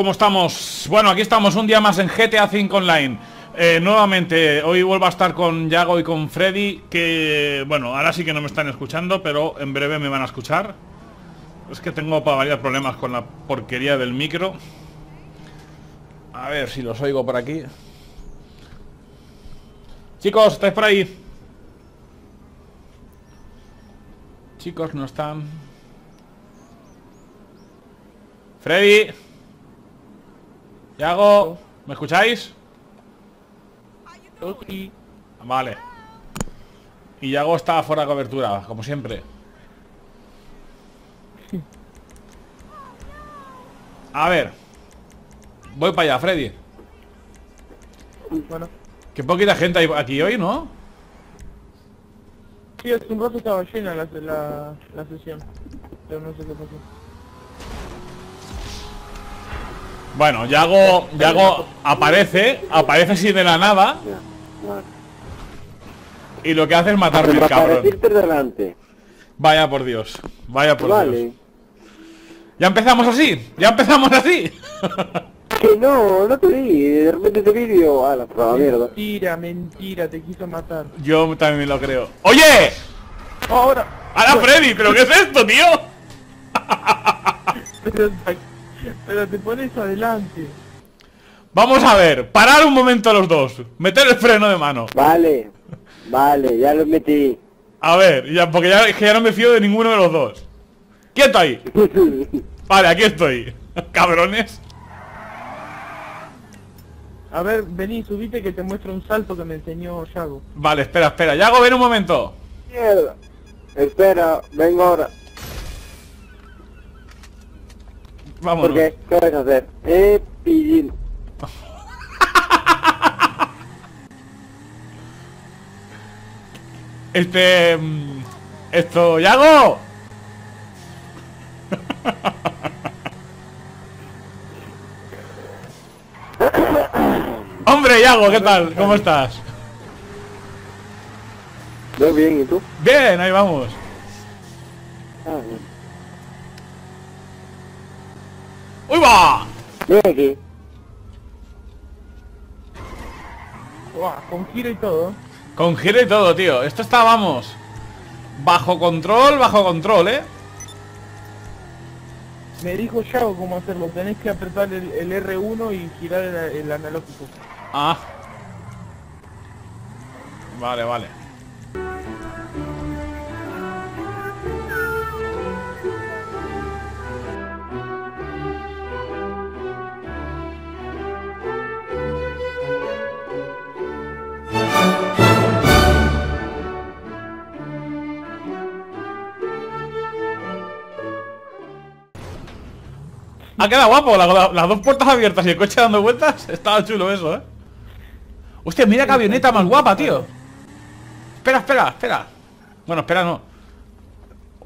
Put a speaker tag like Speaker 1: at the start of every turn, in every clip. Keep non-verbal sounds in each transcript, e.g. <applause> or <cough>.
Speaker 1: ¿cómo estamos? Bueno, aquí estamos un día más en GTA 5 Online. Eh, nuevamente, hoy vuelvo a estar con Yago y con Freddy, que, bueno, ahora sí que no me están escuchando, pero en breve me van a escuchar. Es que tengo para varios problemas con la porquería del micro. A ver si los oigo por aquí. Chicos, ¿estáis por ahí? Chicos, no están. Freddy. Yago, ¿me escucháis? Vale. Y Yago está fuera de cobertura, como siempre. A ver. Voy para allá, Freddy.
Speaker 2: Bueno,
Speaker 1: Qué poquita gente hay aquí hoy, ¿no?
Speaker 2: sí, hace un rato estaba llena la, la, la sesión. Pero no sé qué pasó.
Speaker 1: Bueno, Yago, Yago aparece, aparece así de la nada y lo que hace es matarme el cabrón.
Speaker 3: delante.
Speaker 1: Vaya por Dios, vaya por Dios.
Speaker 3: Vale.
Speaker 1: Ya empezamos así, ya empezamos así. <laughs>
Speaker 3: Que no, no te vi. De repente te vídeo. A la puta mierda.
Speaker 2: Mentira, mentira, te quiso matar.
Speaker 1: Yo también lo creo. ¡Oye!
Speaker 2: Ahora.
Speaker 1: ¡Ahora Freddy! ¿Pero qué es esto, tío? <laughs>
Speaker 2: Pero, te pones adelante.
Speaker 1: Vamos a ver, parar un momento los dos. Meter el freno de mano.
Speaker 3: Vale. Vale, ya lo metí.
Speaker 1: A ver, ya, porque ya, que ya no me fío de ninguno de los dos. ¡Quieto ahí! <laughs> Vale, aquí estoy. <laughs> Cabrones.
Speaker 2: A ver, vení, subite que te muestro un salto que me enseñó Yago.
Speaker 1: Vale, espera, espera. Yago, ven un momento.
Speaker 3: Mierda. Espera, vengo ahora.
Speaker 1: Vámonos.
Speaker 3: ¿Por qué? ¿Qué vas a hacer? Eh, pillín. <laughs>
Speaker 1: Este... mm, Esto... ¡Yago! <laughs> Hombre, Yago, ¿qué tal? ¿Cómo estás?
Speaker 3: Muy bien, ¿y tú?
Speaker 1: Bien, ahí vamos.
Speaker 3: Ah, bien.
Speaker 1: ¡Uy, va!
Speaker 2: Buah, con giro y todo.
Speaker 1: Con giro y todo, tío. Esto está, vamos. Bajo control, bajo control, ¿eh?
Speaker 2: Me dijo Yago cómo hacerlo. Tenés que apretar el, el R1 y girar el, el analógico.
Speaker 1: Ah. Vale, vale. Ha quedado guapo, la- la- las dos puertas abiertas y el coche dando vueltas. Estaba chulo eso, ¿eh? Hostia, mira qué avioneta más guapa, tío. Espera, espera, espera. Bueno, espera, no.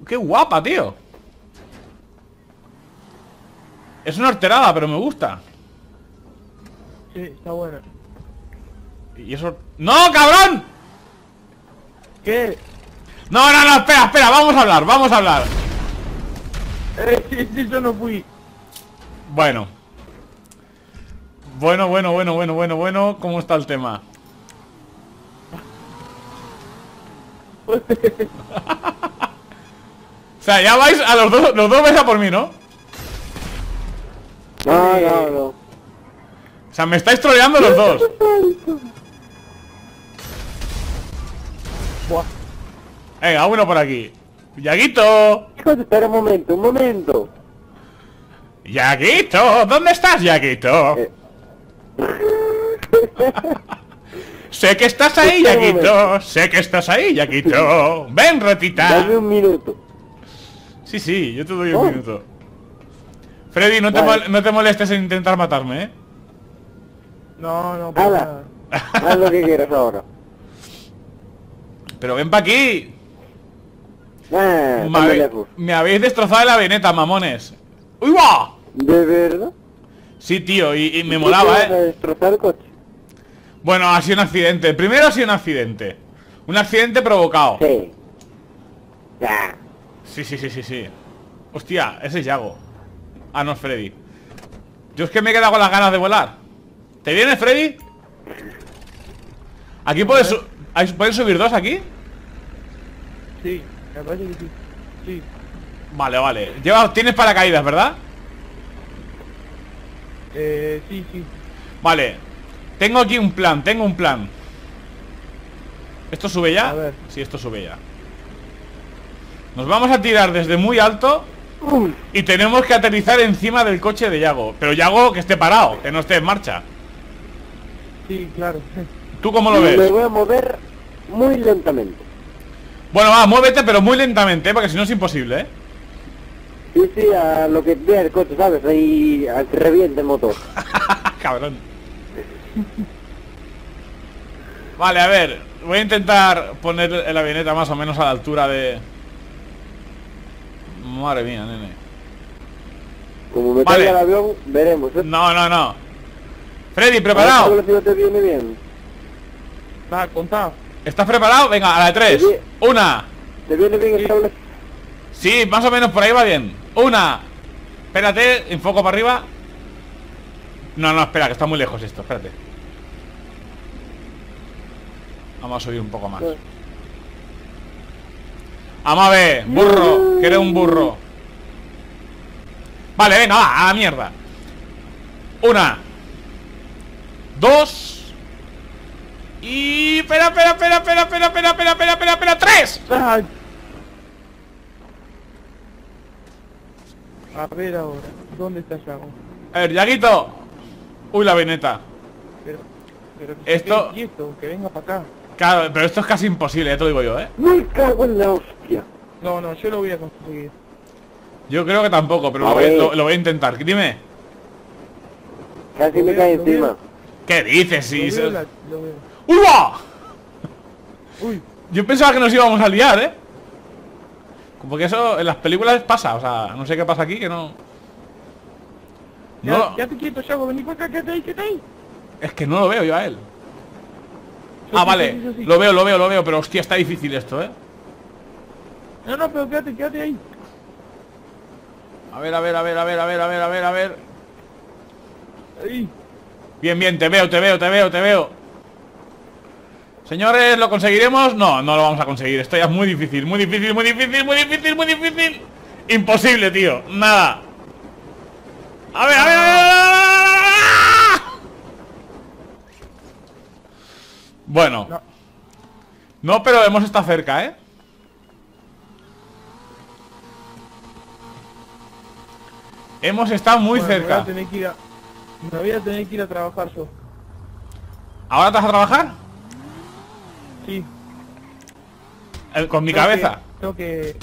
Speaker 1: Qué guapa, tío. Es una horterada, pero me gusta.
Speaker 2: Sí, está bueno.
Speaker 1: Y eso... ¡No, cabrón!
Speaker 2: ¿Qué?
Speaker 1: No, no, no, espera, espera, vamos a hablar, vamos a hablar.
Speaker 2: Eh, sí, sí, yo no fui.
Speaker 1: Bueno. Bueno, bueno, bueno, bueno, bueno, bueno. ¿Cómo está el tema? <laughs> O sea, ya vais a los dos, los dos vais a por mí, ¿no?
Speaker 3: No, no, no.
Speaker 1: O sea, me estáis troleando los dos.
Speaker 2: Buah.
Speaker 1: Venga, uno por aquí. Yaguito.
Speaker 3: Hijos, espera un momento, un momento.
Speaker 1: Yaguito, ¿dónde estás, Yaguito?
Speaker 3: Eh. <laughs>
Speaker 1: sé que estás ahí, Yaguito. Sé que estás ahí, Yaguito. Ven, ratita.
Speaker 3: Dame un minuto.
Speaker 1: Sí, sí, yo te doy un
Speaker 3: Oh.
Speaker 1: minuto. Freddy, no te,
Speaker 3: Vale.
Speaker 1: mol- no te molestes en intentar matarme, ¿eh?
Speaker 2: No, no, para
Speaker 3: Hala.
Speaker 2: nada. <laughs>
Speaker 3: Haz lo que quieras ahora.
Speaker 1: Pero ven pa' aquí.
Speaker 3: Ah,
Speaker 1: Me,
Speaker 3: lejos.
Speaker 1: me habéis destrozado la veneta, mamones. ¡Uy, va!
Speaker 3: ¿De verdad?
Speaker 1: Sí, tío, y, y me
Speaker 3: ¿Qué
Speaker 1: molaba, ¿eh?
Speaker 3: destrozar el coche?
Speaker 1: Bueno, ha sido un accidente. Primero ha sido un accidente. Un accidente provocado.
Speaker 3: Sí. Ya.
Speaker 1: Sí, sí, sí, sí, sí. Hostia, ese es Yago. Ah, no es Freddy. Yo es que me he quedado con las ganas de volar. ¿Te viene, Freddy? Aquí puedes, su- ahí- ¿puedes subir dos aquí.
Speaker 2: Sí, me parece que sí. Sí.
Speaker 1: Vale, vale. Lleva, tienes paracaídas, ¿verdad?
Speaker 2: Eh, sí, sí.
Speaker 1: Vale. Tengo aquí un plan, tengo un plan. ¿Esto sube ya?
Speaker 2: A ver.
Speaker 1: Sí, esto sube ya. Nos vamos a tirar desde muy alto y tenemos que aterrizar encima del coche de Yago. Pero Yago que esté parado, que no esté en marcha.
Speaker 2: Sí, claro.
Speaker 1: ¿Tú cómo lo
Speaker 3: me
Speaker 1: ves?
Speaker 3: voy a mover muy lentamente.
Speaker 1: Bueno, va, muévete, pero muy lentamente, ¿eh? porque si no es imposible, ¿eh?
Speaker 3: Sí, sí, a lo que vea el coche, ¿sabes? Ahí, a que reviente el motor. <laughs>
Speaker 1: Cabrón. Vale, a ver. Voy a intentar poner la avioneta más o menos a la altura de... Madre mía, nene.
Speaker 3: Como me
Speaker 1: Vale.
Speaker 3: caiga el avión, veremos. ¿eh?
Speaker 1: No, no, no. Freddy, ¿preparado?
Speaker 3: ¿qué velocidad te viene bien?
Speaker 2: Va, contá.
Speaker 1: ¿Estás preparado? Venga, a la de tres. Una.
Speaker 3: ¿Te viene bien esta velocidad?
Speaker 1: Sí, más o menos por ahí va bien. Una. Espérate, enfoco para arriba. No, no, espera, que está muy lejos esto, espérate. Vamos a subir un poco más. Vamos a ver, burro, que eres un burro. Vale, venga, va, a la mierda. Una. Dos. Y... Espera, espera, espera, espera, espera, espera, espera, espera, espera, espera, tres.
Speaker 2: A ver ahora, ¿dónde está Yago?
Speaker 1: A ver, Yaguito. Uy, la veneta.
Speaker 2: Pero, pero que
Speaker 1: Esto-
Speaker 2: quieto, que venga para acá.
Speaker 1: Claro, pero esto es casi imposible, ya te lo digo yo, ¿eh?
Speaker 3: Me cago en la hostia.
Speaker 2: No, no, yo lo voy a conseguir.
Speaker 1: Yo creo que tampoco, pero lo voy,
Speaker 3: ver.
Speaker 1: lo- lo voy a intentar. Dime.
Speaker 3: Casi me cae
Speaker 2: veo.
Speaker 3: encima.
Speaker 1: ¿Qué dices?
Speaker 2: Veo,
Speaker 1: se-
Speaker 2: la- lo veo.
Speaker 1: ¡Uy, va!
Speaker 2: Uy,
Speaker 1: Yo pensaba que nos íbamos a liar, ¿eh? Porque eso en las películas pasa, o sea, no sé qué pasa aquí, que no...
Speaker 2: ya,
Speaker 1: No,
Speaker 2: ya te quieto, Yago, vení para acá, quédate ahí, quédate ahí.
Speaker 1: es que no lo veo yo a él.
Speaker 2: Yo
Speaker 1: Ah, vale,
Speaker 2: sí, sí.
Speaker 1: lo veo, lo veo, lo veo, pero hostia, está difícil esto, ¿eh?
Speaker 2: No, no, pero quédate, quédate ahí.
Speaker 1: A ver, a ver, a ver, a ver, a ver, a ver, a ver, a ver.
Speaker 2: Ahí.
Speaker 1: Bien, bien, te veo, te veo, te veo, te veo. Señores, ¿lo conseguiremos? No, no lo vamos a conseguir. Esto ya es muy difícil, muy difícil, muy difícil, muy difícil, muy difícil. Imposible, tío. Nada. A ver, a ver, a ver, a. Bueno.
Speaker 2: No.
Speaker 1: No, pero hemos estado cerca, ¿eh? Hemos estado muy
Speaker 2: Bueno, Me voy, a
Speaker 1: cerca.
Speaker 2: tener que ir a, me voy a tener que ir a trabajar yo.
Speaker 1: ¿Ahora te vas a trabajar?
Speaker 2: Sí.
Speaker 1: Eh, Con mi cabeza.
Speaker 2: que- tengo que...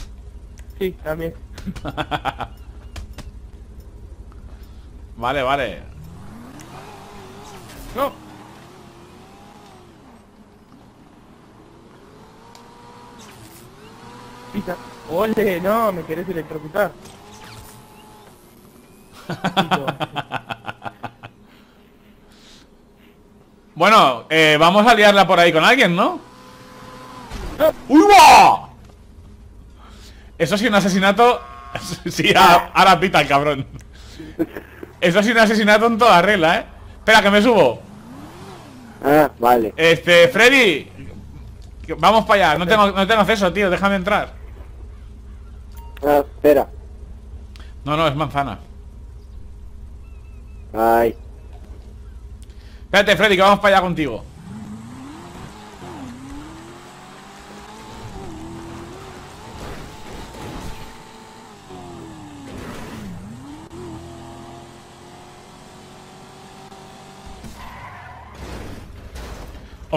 Speaker 2: Sí, también. <laughs>
Speaker 1: Vale, vale.
Speaker 2: No. Pisa. Ole, no, me querés electrocutar. <laughs>
Speaker 1: Bueno, eh, vamos a liarla por ahí con alguien, ¿no? ¡Uy! Eso sí un asesinato... <laughs> sí, ahora pita el cabrón. Eso sí un asesinato en toda regla, ¿eh? Espera, que me subo.
Speaker 3: Ah, vale.
Speaker 1: Este, Freddy. Vamos para allá. No tengo, no tengo acceso, tío. Déjame entrar.
Speaker 3: Ah, espera.
Speaker 1: No, no, es manzana.
Speaker 3: Ay.
Speaker 1: Espérate, Freddy, que vamos para allá contigo.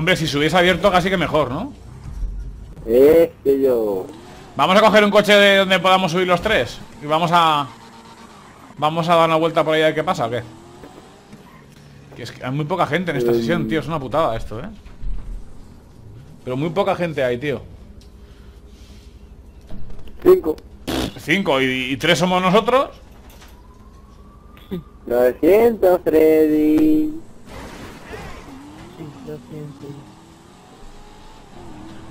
Speaker 1: Hombre, si se hubiese abierto casi que mejor, ¿no?
Speaker 3: Es que yo...
Speaker 1: Vamos a coger un coche de donde podamos subir los tres. Y vamos a... Vamos a dar una vuelta por ahí a ver qué pasa, ¿o qué? Que es que hay muy poca gente en esta
Speaker 3: Eh,
Speaker 1: sesión, tío. Es una putada esto, ¿eh? Pero muy poca gente hay, tío.
Speaker 3: Cinco.
Speaker 1: Cinco y, y tres somos nosotros.
Speaker 3: 900, Freddy.
Speaker 2: Sí, lo siento.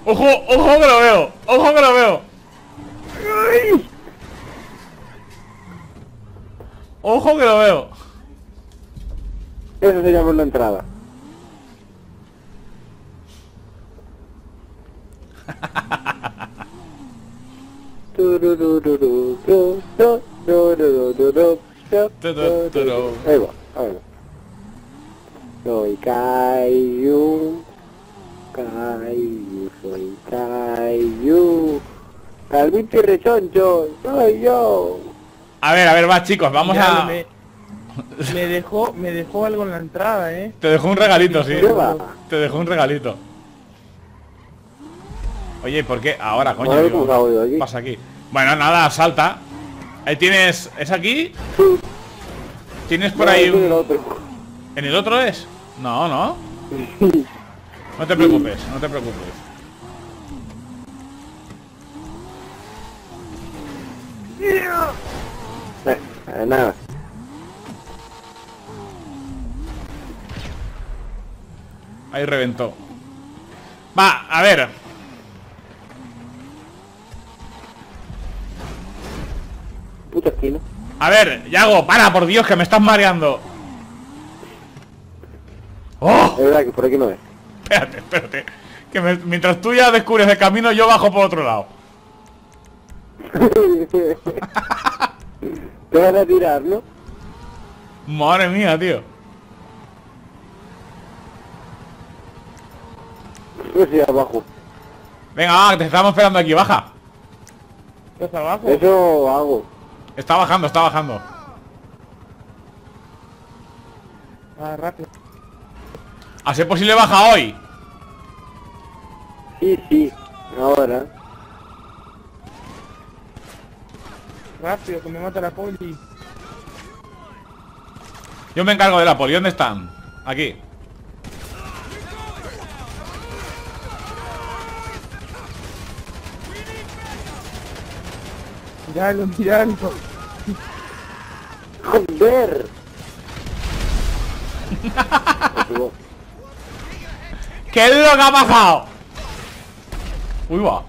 Speaker 1: ¡Ojo! ¡Ojo que lo veo! ¡Ojo que lo veo! ¡Ojo que lo veo!
Speaker 3: Eso se llama una entrada. Ahí va, ahí va. Soy Caillou, Caillou, soy Caillou. Calvito y rechoncho, soy yo.
Speaker 1: A ver, a ver, va chicos, vamos
Speaker 2: Ya,
Speaker 1: a...
Speaker 2: Me, me dejó, me dejó algo en la entrada, eh.
Speaker 1: Te dejo un regalito, sí.
Speaker 3: ¿Qué va?
Speaker 1: Te dejo un regalito. Oye, ¿y por qué? Ahora, coño.
Speaker 3: Ver
Speaker 1: digo,
Speaker 3: de aquí.
Speaker 1: ¿qué pasa aquí? Bueno, nada, salta. Ahí tienes... ¿Es aquí? ¿Tienes por
Speaker 3: No,
Speaker 1: ahí un...
Speaker 3: otro.
Speaker 1: ¿En el otro es? No, no. No te preocupes, no te preocupes.
Speaker 3: Eh, nada.
Speaker 1: Ahí reventó. Va, a ver.
Speaker 3: Puta esquina.
Speaker 1: A ver, Yago, para, por Dios, que me estás mareando. ¡Oh!
Speaker 3: Es verdad que por aquí no es.
Speaker 1: Espérate, espérate. Que me- mientras tú ya descubres el camino, yo bajo por otro lado. <laughs>
Speaker 3: Te van a tirar, ¿no?
Speaker 1: Madre mía, tío.
Speaker 3: Sé, abajo.
Speaker 1: Venga, va, te estamos esperando aquí, baja.
Speaker 2: ¿Estás abajo?
Speaker 3: Eso hago.
Speaker 1: Está bajando, está bajando.
Speaker 2: Ah, rápido.
Speaker 1: A ser posible baja hoy.
Speaker 3: Sí, sí. Ahora.
Speaker 2: Rápido, que me mata la poli.
Speaker 1: Yo me encargo de la poli. ¿Dónde están? Aquí.
Speaker 2: Miralo, miralo.
Speaker 3: ¡Joder! <laughs>
Speaker 1: ¿Qué es lo que ha pasado? Uy, va.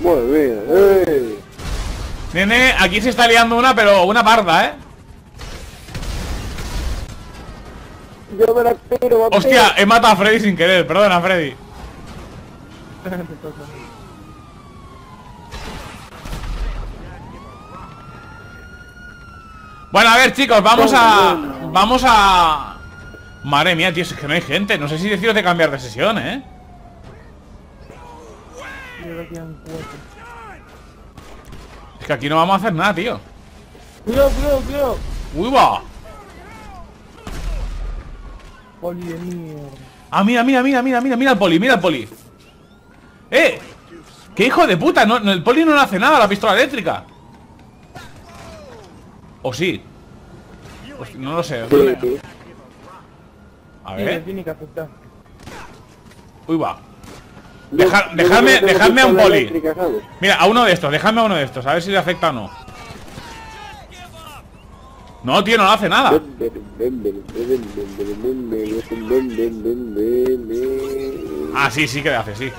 Speaker 3: Muy bien. ¡Eh!
Speaker 1: Nene, aquí se está liando una, pero una parda, ¿eh?
Speaker 3: Yo me la tiro, vampiro.
Speaker 1: Hostia, he matado a Freddy sin querer. Perdona, Freddy. Bueno, a ver, chicos, vamos a... Vamos a... Madre mía, tío, es que no hay gente. No sé si deciros de cambiar de sesión, ¿eh? Es que aquí no vamos a hacer nada, tío.
Speaker 2: Cuidado, cuidado, cuidado.
Speaker 1: Uy, va.
Speaker 2: Poli de mierda.
Speaker 1: Ah, mira, mira, mira, mira, mira, mira el poli, mira el poli. ¡Eh! ¡Qué hijo de puta! No, no, el poli no le hace nada a la pistola eléctrica. ¿O sí? No lo sé.
Speaker 3: Sí, sí.
Speaker 1: A ver.
Speaker 2: tiene que afectar.
Speaker 1: Uy, va. Deja- dejadme, dejadme a un poli. Mira, a uno de estos, dejadme a uno de estos, a ver si le afecta o no. No, tío, no le hace nada. Ah, sí, sí que le hace, sí.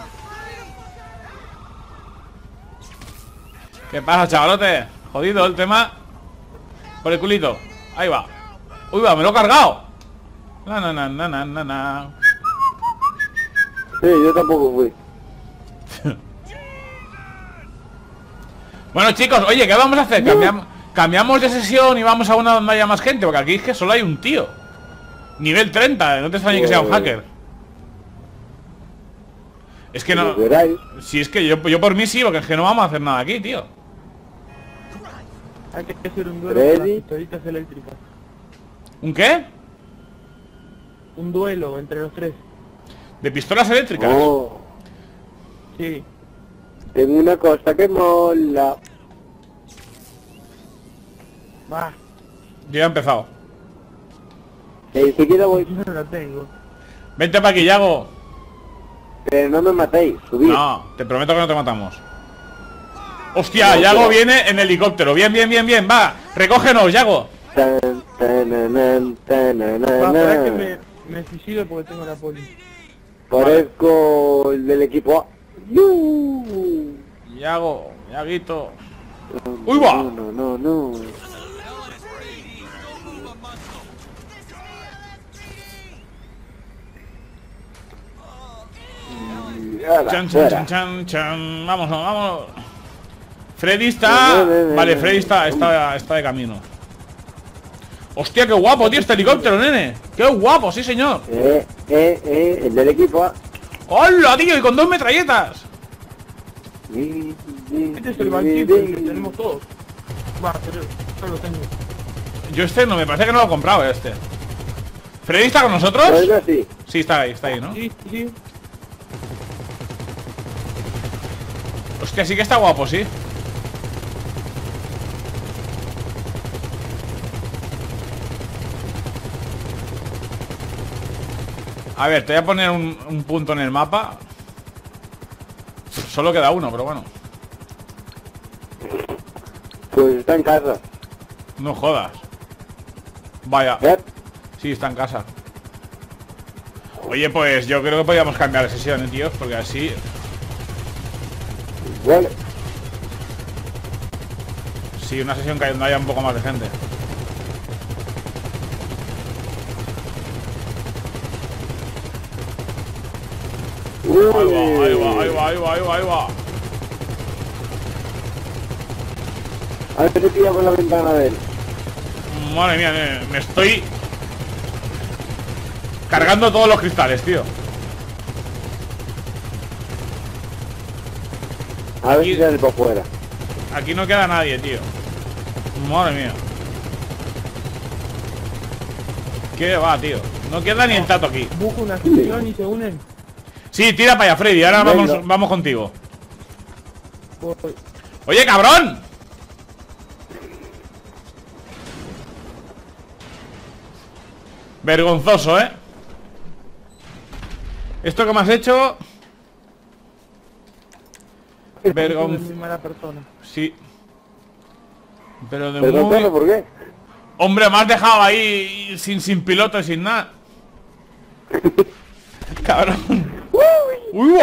Speaker 1: ¿Qué pasa, chavalote? Jodido el tema. Por el culito. Ahí va. Uy, va, me lo he cargado. Na, na, na, na, na, na.
Speaker 3: Sí, yo tampoco fui. <laughs>
Speaker 1: Bueno, chicos, oye, ¿qué vamos a hacer? Cambiam- cambiamos de sesión y vamos a una donde haya más gente, porque aquí es que solo hay un tío. Nivel 30, no te extrañe que sea un hacker. Es que no... Si es que yo, yo por mí sí, porque es que no vamos a hacer nada aquí, tío.
Speaker 2: Hay que hacer un duelo con las
Speaker 3: Ready.
Speaker 2: pistolitas eléctricas.
Speaker 1: ¿Un qué?
Speaker 2: Un duelo entre los tres.
Speaker 1: ¿De pistolas eléctricas?
Speaker 3: Oh,
Speaker 2: Sí.
Speaker 3: tengo una cosa que mola.
Speaker 2: Va.
Speaker 1: Yo ya he empezado.
Speaker 3: Enseguida voy.
Speaker 2: Yo no la tengo.
Speaker 1: Vente para aquí, Yago.
Speaker 3: Pero no me matéis, subid.
Speaker 1: No, te prometo que no te matamos. Hostia, Yago viene en helicóptero. Bien, bien, bien, bien. Va, recógenos, Yago.
Speaker 2: Va, que me, suicido porque tengo la poli.
Speaker 3: Parezco el del equipo A.
Speaker 1: Yago, Yaguito. ¡Uy, va!
Speaker 3: No, no, no, no.
Speaker 1: Chan, chan, chan, chan, chan. Vámonos, vámonos. Freddy está... Vale. Freddy está, está, está de camino. Hostia, qué guapo, tío, este helicóptero, nene. Qué guapo, sí, señor.
Speaker 3: Eh, eh, eh, el del equipo A.
Speaker 1: ¡Hola, tío! Y con dos metralletas.
Speaker 2: Este es el banquito el que tenemos todos. Va, pero lo tengo.
Speaker 1: Yo este no, me parece que no lo he comprado, este. ¿Freddy está con nosotros?
Speaker 3: Así.
Speaker 1: Sí, está ahí, está ahí, ¿no?
Speaker 2: Sí, sí.
Speaker 1: Hostia, sí que está guapo, sí. A ver, te voy a poner un, un punto en el mapa. Solo queda uno, pero bueno.
Speaker 3: Pues está en casa.
Speaker 1: No jodas. Vaya,
Speaker 3: ¿Eh?
Speaker 1: sí, está en casa. Oye, pues yo creo que podríamos cambiar de sesión, ¿eh, tío? Porque así...
Speaker 3: Vale.
Speaker 1: Sí, una sesión que donde haya un poco más de gente. Ahí va, ahí va, ahí va, ahí va, ahí va, ahí va.
Speaker 3: A ver si te pilla por la ventana de él.
Speaker 1: Madre mía, me, estoy cargando todos los cristales, tío.
Speaker 3: A ver si sale por fuera.
Speaker 1: Aquí no queda nadie, tío. Madre mía. ¿Qué va, tío? No queda ni el tato aquí.
Speaker 2: Busco una sesión y se unen.
Speaker 1: Sí, tira para allá, Freddy. Ahora vamos, vamos contigo. ¡Oye, cabrón! Vergonzoso, ¿eh? Esto que me has hecho... Vergon-
Speaker 2: Soy muy mala persona.
Speaker 1: Sí. Pero de
Speaker 3: Pero
Speaker 1: muy...
Speaker 3: entonces, ¿por qué?
Speaker 1: Hombre, me has dejado ahí sin, sin piloto y sin nada. <laughs> Cabrón. ¡Uy!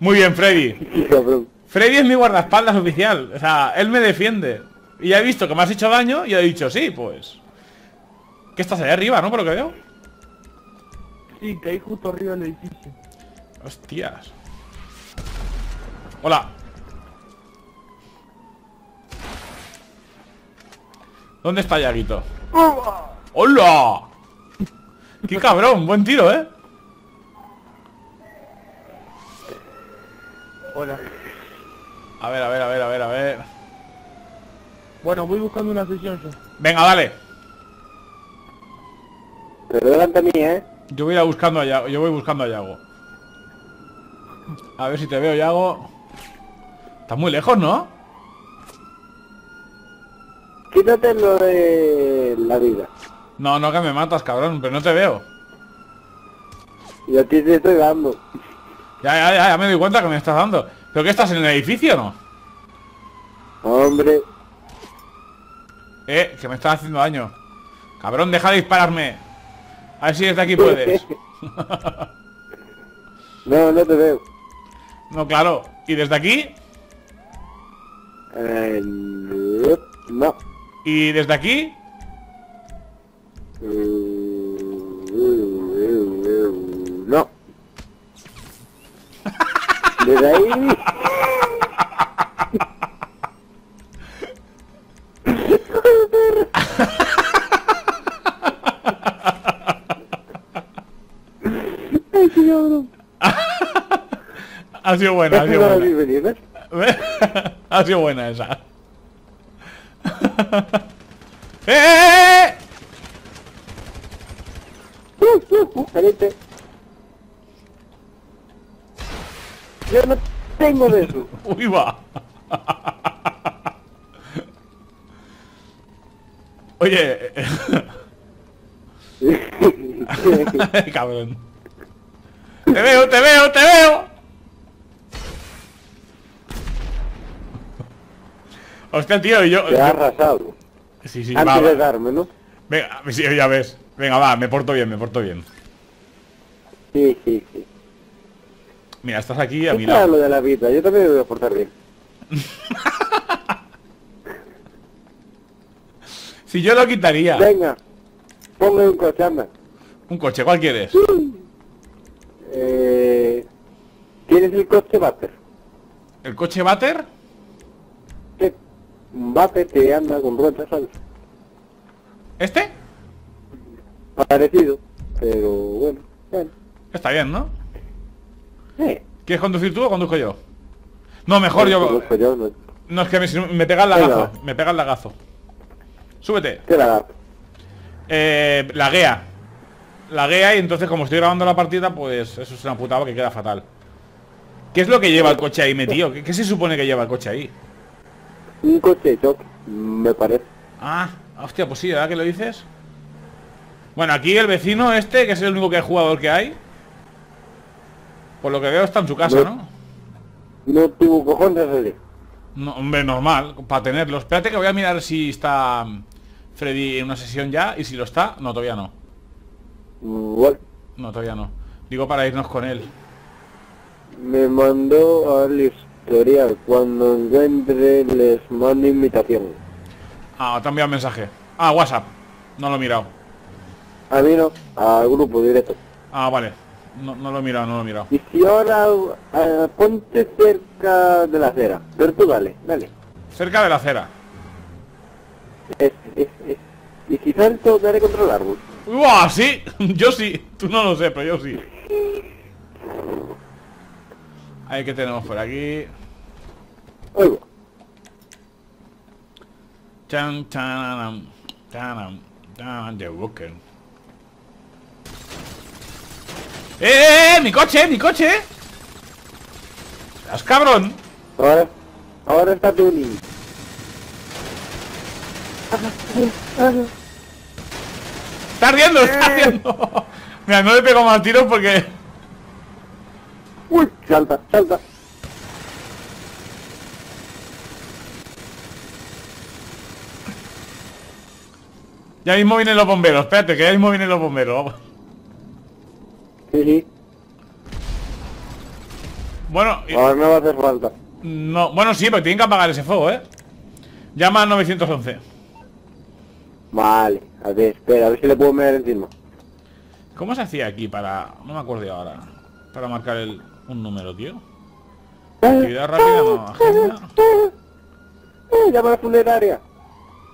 Speaker 1: Muy bien, Freddy. Freddy es mi guardaespaldas oficial. O sea, él me defiende. Y ya he visto que me has hecho daño y he dicho, sí, pues... Que estás ahí arriba, ¿no? Por lo que veo.
Speaker 2: Sí, caí justo arriba del edificio.
Speaker 1: Hostias. Hola. ¿Dónde está Yaguito? ¡Hola! ¡Qué cabrón! Buen tiro, ¿eh?
Speaker 2: Hola.
Speaker 1: A ver, a ver, a ver, a ver, a ver.
Speaker 2: Bueno, voy buscando una sesión yo.
Speaker 1: Venga, dale.
Speaker 3: Pero delante mía, ¿eh?
Speaker 1: Yo voy a ir a buscando a Yago. Yo voy buscando a Yago. A ver si te veo, Yago. Estás muy lejos, ¿no?
Speaker 3: Quítate lo de la vida.
Speaker 1: No, no que me matas, cabrón, pero no te veo.
Speaker 3: Y a ti te estoy dando.
Speaker 1: Ya, ya, ya, ya me doy cuenta que me estás dando. ¿Pero qué estás en el edificio o no?
Speaker 3: Hombre.
Speaker 1: Eh, que me estás haciendo daño. Cabrón, deja de dispararme. A ver si desde aquí puedes. <laughs> <laughs>
Speaker 3: no, no te veo.
Speaker 1: No, claro. ¿Y desde aquí?
Speaker 3: Eh, no.
Speaker 1: ¿Y desde aquí?
Speaker 3: No. Desde ahí. Ay, qué cabrón.
Speaker 1: Ha sido buena, ha sido buena.
Speaker 3: ¿ves? <laughs>
Speaker 1: ha sido buena esa. <laughs> ¡Eh, eh, eh!
Speaker 3: Uh, uh, uh, saliste. Yo no de eso. <laughs>
Speaker 1: Uy, va. Oye, <laughs> cabrón. Te veo, te veo, te veo. Hostia, tío, yo...
Speaker 3: Te ha
Speaker 1: yo-
Speaker 3: arrasado.
Speaker 1: Sí, sí, va,
Speaker 3: Antes de
Speaker 1: va.
Speaker 3: dármelo.
Speaker 1: Venga, sí, ya ves. Venga, va, me porto bien, me porto bien.
Speaker 3: Sí, sí, sí.
Speaker 1: Mira, estás aquí a mi
Speaker 3: ¿Qué tal
Speaker 1: lado.
Speaker 3: lo de la vida? Yo también me voy a portar bien. <laughs>
Speaker 1: Si yo lo quitaría.
Speaker 3: Venga, ponme un coche, anda.
Speaker 1: Un coche, ¿cuál quieres?
Speaker 3: Eh, el coche váter?
Speaker 1: ¿El coche váter?
Speaker 3: Sí. Un váter que anda con ruedas, ¿sabes?
Speaker 1: ¿Este?
Speaker 3: Parecido, pero bueno, bueno.
Speaker 1: Está bien, ¿no? ¿Quieres conducir tú o conduzco yo? No, mejor yo...
Speaker 3: no.
Speaker 1: No, es que me, me pega el lagazo.
Speaker 3: Venga.
Speaker 1: Me pega el lagazo. Súbete.
Speaker 3: ¿Qué la
Speaker 1: Eh, laguea. Laguea y entonces como estoy grabando la partida, pues eso es una putada que queda fatal. ¿Qué es lo que lleva el coche ahí metido? ¿Qué, qué se supone que lleva el coche ahí?
Speaker 3: Un coche de choque, me parece.
Speaker 1: Ah, hostia, pues sí, ¿verdad que lo dices? Bueno, aquí el vecino este, que es el único que jugador que hay. Por lo que veo está en su casa, ¿no?
Speaker 3: No tuvo cojones salir.
Speaker 1: No, hombre, normal, para tenerlo. Espérate que voy a mirar si está mm, Freddy en una sesión ya y si lo está, no, todavía no.
Speaker 3: Bueno,
Speaker 1: No, todavía no. Digo para irnos con él.
Speaker 3: me mandó al historial. Cuando encuentre les mando invitación.
Speaker 1: Ah, te ha enviado un mensaje. Ah, WhatsApp. No lo he mirado.
Speaker 3: A mí no, al grupo directo.
Speaker 1: Ah, vale. No, no lo he mirado, no lo he mirado.
Speaker 3: Y si ahora eh, ponte cerca de la acera. Pero tú dale, dale.
Speaker 1: Cerca de la acera.
Speaker 3: Es, es, es. Y si salto, daré contra el árbol.
Speaker 1: ¡Uah! Sí, <laughs> yo sí. Tú no lo sé, pero yo sí. Ahí que tenemos por aquí.
Speaker 3: Oigo.
Speaker 1: Chan, chananam, chanam, chanam, The ¡Eh, eh, eh! ¡Mi coche, mi coche! ¡Serás cabrón!
Speaker 3: Ahora, ahora está tu niño.
Speaker 1: ¡Está ardiendo, está ardiendo! <laughs> Mira, no le pego más tiros porque...
Speaker 3: Uy, salta, salta.
Speaker 1: Ya mismo vienen los bomberos. Espérate, que ya mismo vienen los bomberos. Vamos.
Speaker 3: Sí, sí.
Speaker 1: Bueno, y-
Speaker 3: Ahora no va a hacer falta.
Speaker 1: no, bueno, sí, pero tienen que apagar ese fuego, ¿eh? Llama al 911.
Speaker 3: Vale, a ver, espera, a ver si le puedo meter encima.
Speaker 1: ¿Cómo se hacía aquí para... No me acuerdo ahora. Para marcar el, un número, tío. Actividad rápida, no. agenda.
Speaker 3: Eh, llama a la funeraria.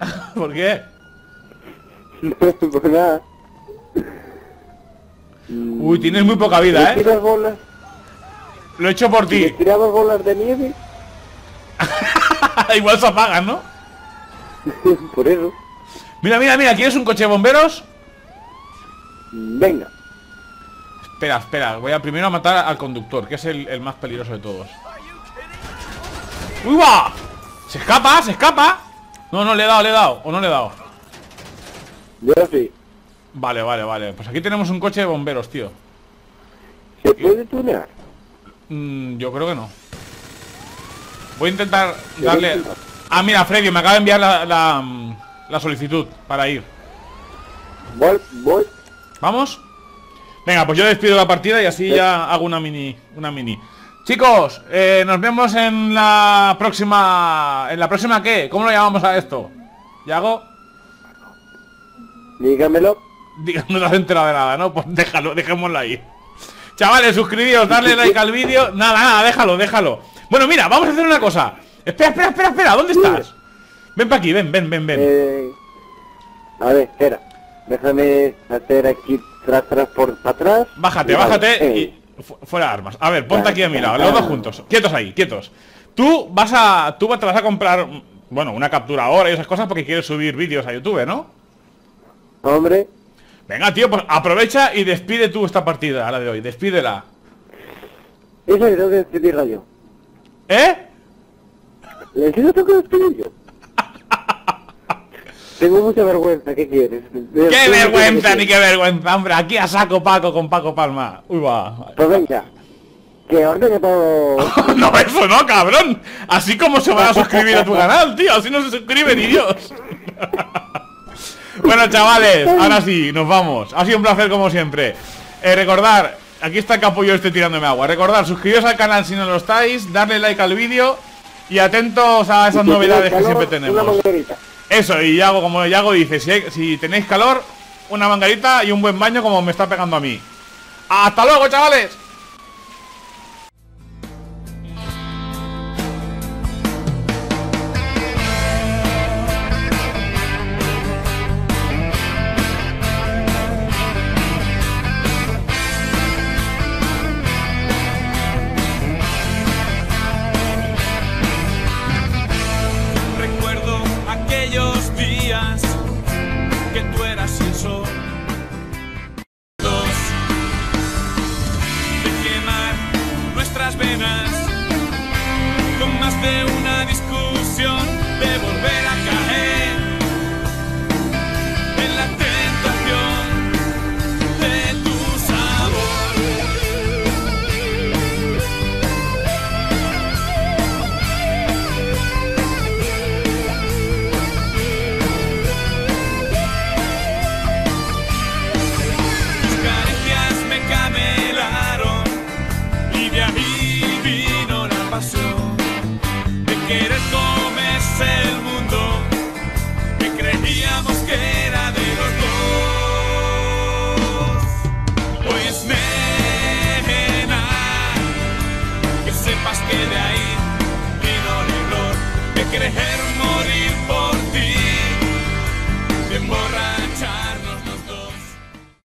Speaker 3: <laughs>
Speaker 1: ¿Por qué? <laughs>
Speaker 3: pues nada.
Speaker 1: Uy, tienes muy poca vida,
Speaker 3: ¿Le
Speaker 1: ¿eh?
Speaker 3: tiras bolas?
Speaker 1: Lo he hecho por
Speaker 3: ¿Le
Speaker 1: ti.
Speaker 3: bolas de nieve? <laughs>
Speaker 1: Igual se apagan, ¿no? <laughs>
Speaker 3: Por eso.
Speaker 1: Mira, mira, mira, ¿quieres un coche de bomberos?
Speaker 3: Venga.
Speaker 1: Espera, espera, voy a primero a matar al conductor, que es el, el más peligroso de todos. ¡Uy, va! ¡Se escapa, se escapa! No, no, le he dado, le he dado, o no le he dado.
Speaker 3: Yo sí.
Speaker 1: Vale, vale, vale. Pues aquí tenemos un coche de bomberos, tío.
Speaker 3: ¿Se puede tunear?
Speaker 1: Mm, yo creo que no. Voy a intentar darle... Ah, mira, Freddy, me acaba de enviar la, la, mm, la solicitud para ir.
Speaker 3: Voy, voy.
Speaker 1: ¿Vamos? Venga, pues yo despido la partida y así ya hago una mini. Una mini. Chicos, eh, nos vemos en la próxima. ¿En la próxima qué? ¿Cómo lo llamamos a esto? ¿Yago?
Speaker 3: Dígamelo. <laughs>
Speaker 1: Diga, no te has enterado de nada, ¿no? Pues déjalo, dejémoslo ahí. Chavales, suscribíos, darle like al vídeo. Nada, nada, déjalo, déjalo. Bueno, mira, vamos a hacer una cosa. Espera, espera, espera, espera, ¿dónde estás? Ven para aquí, ven, ven, ven, ven.
Speaker 3: Eh, a ver, espera. Déjame hacer aquí tras, tras, por para atrás.
Speaker 1: Bájate, bájate
Speaker 3: eh,
Speaker 1: y fu- fuera armas. A ver, ponte aquí a mi lado, los dos juntos. Quietos ahí, quietos. Tú vas a. Tú te vas a comprar. Bueno, una captura ahora y esas cosas porque quieres subir vídeos a YouTube, ¿no?
Speaker 3: Hombre,
Speaker 1: Venga, tío, pues aprovecha y despide tú esta partida, a la de hoy. Despídela.
Speaker 3: eso tengo que despedirla yo.
Speaker 1: ¿Eh?
Speaker 3: ¿Le tengo que despedir yo? <laughs> tengo mucha vergüenza, ¿qué quieres?
Speaker 1: ¡Qué vergüenza, ni qué vergüenza, hombre! Aquí a saco Paco con Paco Palma. Uy, va.
Speaker 3: Pues venga. Que ordene todo. <laughs>
Speaker 1: no, eso no, cabrón. Así como se van a suscribir a tu canal, tío. Así no se suscribe ni Dios. <laughs> bueno, chavales, ahora sí, nos vamos. Ha sido un placer como siempre. Eh, recordar, aquí está el capullo este tirándome agua. Recordar, suscribiros al canal si no lo estáis, darle like al vídeo y atentos a esas novedades que siempre tenemos. Eso, y Yago, como Yago dice, si, hay- si tenéis calor, una mangarita y un buen baño como me está pegando a mí. ¡Hasta luego, chavales!